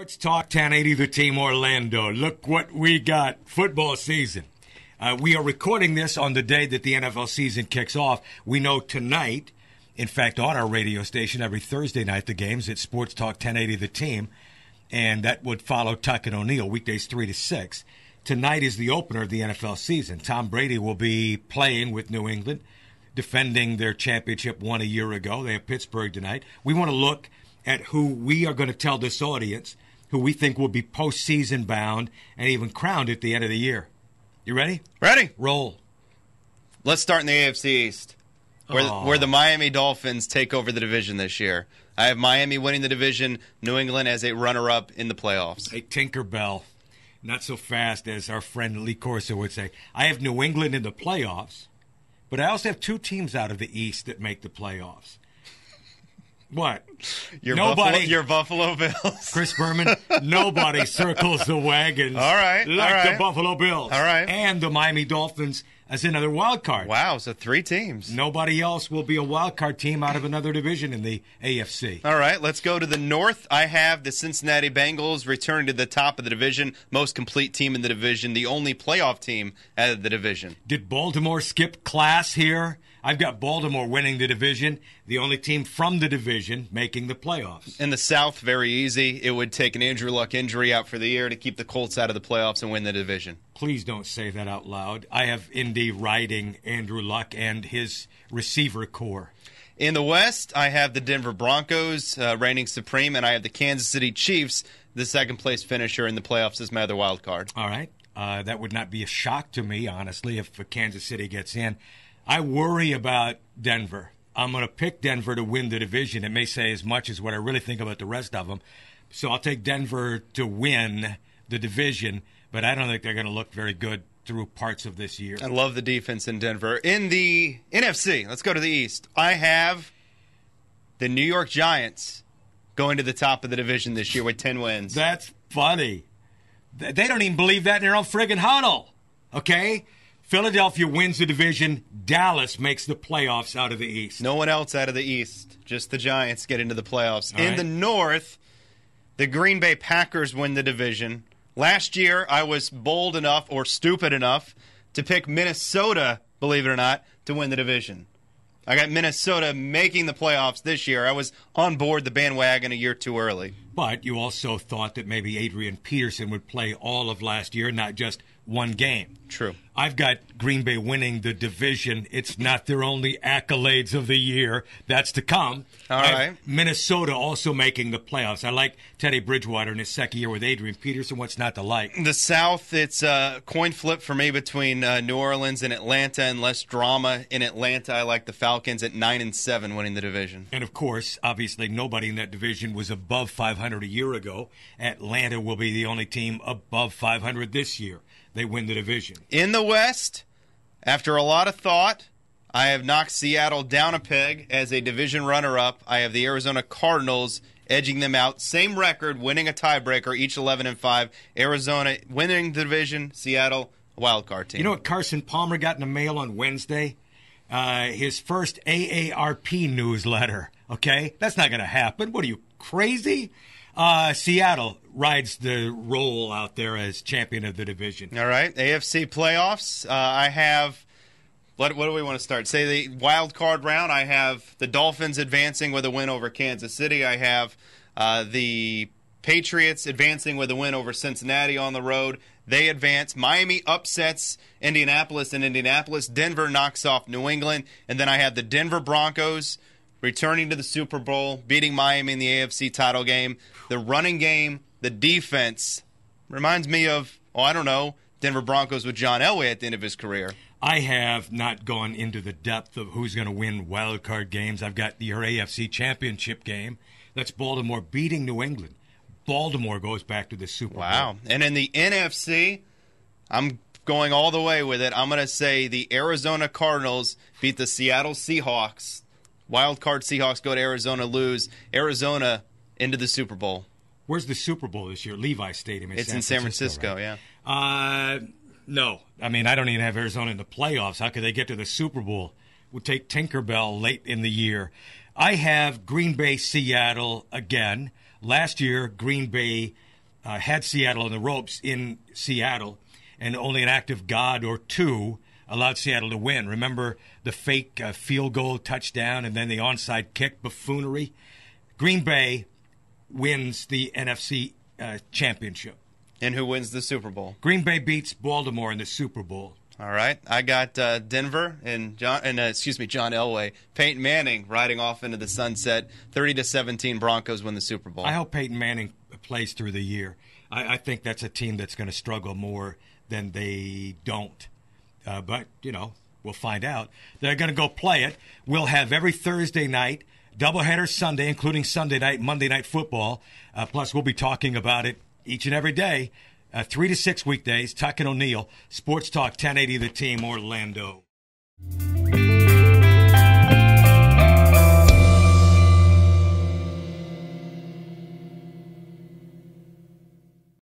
Sports Talk 1080 The Team Orlando. Look what we got. Football season. Uh, we are recording this on the day that the NFL season kicks off. We know tonight, in fact, on our radio station every Thursday night, the games at Sports Talk 1080 The Team, and that would follow Tuck and O'Neill weekdays 3 to 6. Tonight is the opener of the NFL season. Tom Brady will be playing with New England, defending their championship won a year ago. They have Pittsburgh tonight. We want to look at who we are going to tell this audience who we think will be postseason bound and even crowned at the end of the year. You ready? Ready. Roll. Let's start in the AFC East, where, Aw. where the Miami Dolphins take over the division this year. I have Miami winning the division, New England as a runner up in the playoffs. Hey, Tinkerbell. Not so fast as our friend Lee Corso would say. I have New England in the playoffs, but I also have two teams out of the East that make the playoffs. What? Your Nobody. Buffalo, your Buffalo Bills. Chris Berman, nobody circles the wagons. All right, Like all right. the Buffalo Bills. All right. And the Miami Dolphins as another wild card. wow, so three teams. Nobody else will be a wild card team out of another division in the AFC. All right, let's go to the north. I have the Cincinnati Bengals returning to the top of the division, most complete team in the division, the only playoff team out of the division. Did Baltimore skip class here? I've got Baltimore winning the division, the only team from the division making the playoffs. In the South, very easy. It would take an Andrew Luck injury out for the year to keep the Colts out of the playoffs and win the division. Please don't say that out loud. I have Indy riding Andrew Luck and his receiver corps. In the West, I have the Denver Broncos uh, reigning supreme, and I have the Kansas City Chiefs, the second place finisher in the playoffs as my other wild card. All right. Uh, that would not be a shock to me, honestly, if Kansas City gets in. I worry about Denver. I'm going to pick Denver to win the division. It may say as much as what I really think about the rest of them. So I'll take Denver to win the division, but I don't think they're going to look very good through parts of this year. I love the defense in Denver. In the NFC, let's go to the East. I have the New York Giants going to the top of the division this year with 10 wins. That's funny. They don't even believe that in their own friggin' huddle. Okay? Philadelphia wins the division. Dallas makes the playoffs out of the East. No one else out of the East. Just the Giants get into the playoffs. All In right. the North, the Green Bay Packers win the division. Last year, I was bold enough or stupid enough to pick Minnesota, believe it or not, to win the division. I got Minnesota making the playoffs this year. I was on board the bandwagon a year too early. But you also thought that maybe Adrian Peterson would play all of last year, not just one game. True. I've got Green Bay winning the division. It's not their only accolades of the year. That's to come. All right. Minnesota also making the playoffs. I like Teddy Bridgewater in his second year with Adrian Peterson. What's not to like? The South, it's a coin flip for me between uh, New Orleans and Atlanta, and less drama in Atlanta. I like the Falcons at nine and seven, winning the division. And of course, obviously, nobody in that division was above 500 a year ago. Atlanta will be the only team above 500 this year. They win the division. In the West, after a lot of thought, I have knocked Seattle down a peg as a division runner-up. I have the Arizona Cardinals edging them out. Same record, winning a tiebreaker, each 11 and five. Arizona winning the division. Seattle wild card team. You know what Carson Palmer got in the mail on Wednesday? Uh, his first AARP newsletter. Okay? That's not going to happen. What are you, crazy? Uh, Seattle rides the role out there as champion of the division. All right, AFC playoffs. Uh, I have. What, what do we want to start? Say the wild card round. I have the Dolphins advancing with a win over Kansas City. I have uh, the Patriots advancing with a win over Cincinnati on the road. They advance. Miami upsets Indianapolis and Indianapolis. Denver knocks off New England. And then I have the Denver Broncos returning to the Super Bowl, beating Miami in the AFC title game. The running game, the defense reminds me of, oh, I don't know, Denver Broncos with John Elway at the end of his career. I have not gone into the depth of who's going to win wild card games. I've got your AFC championship game. That's Baltimore beating New England. Baltimore goes back to the Super Bowl. Wow. And in the NFC, I'm going all the way with it. I'm going to say the Arizona Cardinals beat the Seattle Seahawks. Wild card Seahawks go to Arizona, lose. Arizona into the Super Bowl. Where's the Super Bowl this year? Levi Stadium. It's in San Francisco, right? yeah. Uh, no. I mean, I don't even have Arizona in the playoffs. How could they get to the Super Bowl? We'll take Tinkerbell late in the year. I have Green Bay, Seattle again. Last year, Green Bay uh, had Seattle on the ropes in Seattle, and only an act of God or two allowed Seattle to win. Remember the fake uh, field goal touchdown and then the onside kick buffoonery? Green Bay wins the NFC uh, championship. And who wins the Super Bowl? Green Bay beats Baltimore in the Super Bowl. All right, I got uh, Denver and John, and uh, excuse me, John Elway, Peyton Manning riding off into the sunset. Thirty to seventeen, Broncos win the Super Bowl. I hope Peyton Manning plays through the year. I, I think that's a team that's going to struggle more than they don't. Uh, but you know, we'll find out. They're going to go play it. We'll have every Thursday night, doubleheader Sunday, including Sunday night, Monday night football. Uh, plus, we'll be talking about it each and every day uh, three to six weekdays. Tuck and O'Neill, Sports Talk 1080 The Team, Orlando.